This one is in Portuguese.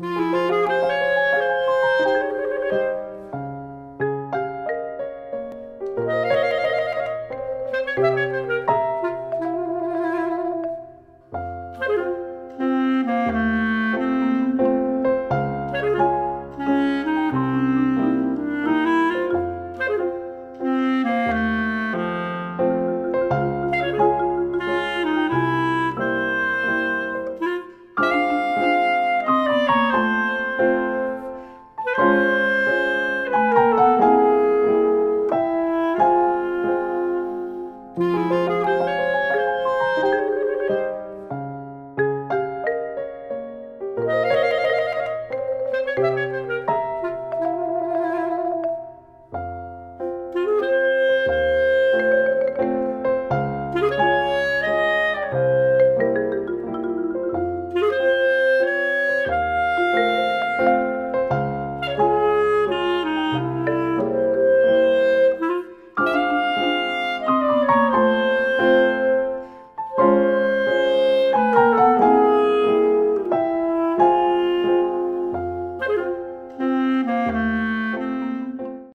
Música